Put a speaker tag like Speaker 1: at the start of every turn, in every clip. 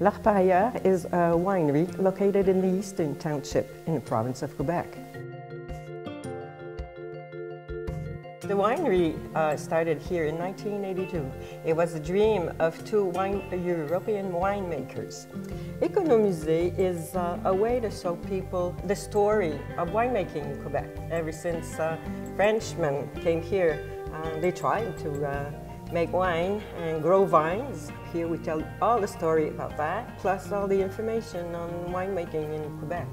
Speaker 1: L'Orpailleur is a winery located in the Eastern Township in the province of Quebec. The winery uh, started here in 1982. It was a dream of two wine, European winemakers. Economusée is uh, a way to show people the story of winemaking in Quebec. Ever since uh, Frenchmen came here, uh, they tried to uh, make wine and grow vines. Here we tell all the story about that, plus all the information on winemaking in Quebec.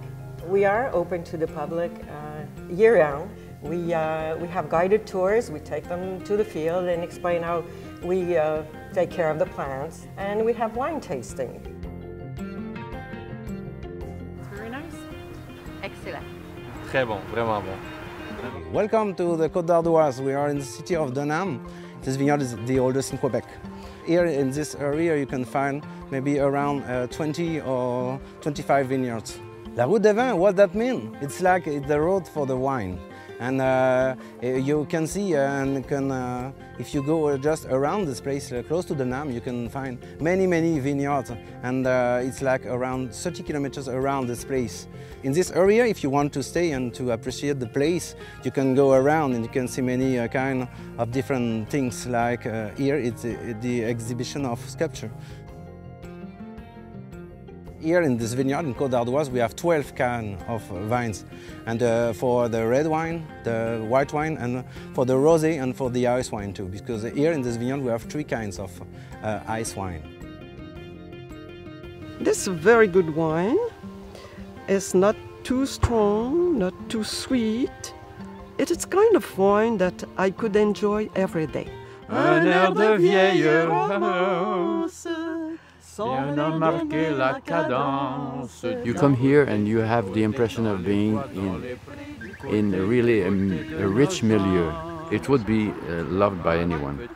Speaker 1: We are open to the public uh, year-round. We, uh, we have guided tours. We take them to the field and explain how we uh, take care of the plants. And we have wine tasting.
Speaker 2: Very nice.
Speaker 3: Excellent.
Speaker 4: Très bon, vraiment bon.
Speaker 5: Welcome to the Côte d'Ardoise. We are in the city of Dunham. This vineyard is the oldest in Quebec. Here in this area you can find maybe around uh, 20 or 25 vineyards. La Route des Vins, what does that mean? It's like the road for the wine. And uh, you can see and can, uh, if you go just around this place, uh, close to Dunham, you can find many, many vineyards. And uh, it's like around 30 kilometers around this place. In this area, if you want to stay and to appreciate the place, you can go around and you can see many uh, kind of different things. Like uh, here, it's the exhibition of sculpture. Here in this vineyard in Côte d'Ardoise, we have 12 kinds of vines. And uh, for the red wine, the white wine, and for the rosé and for the ice wine too. Because here in this vineyard, we have three kinds of uh, ice wine.
Speaker 6: This is a very good wine. It's not too strong, not too sweet. It is kind of wine that I could enjoy every day.
Speaker 7: Un air de vieille romance.
Speaker 8: You come here and you have the impression of being in, in a really a, a rich milieu. It would be uh, loved by anyone.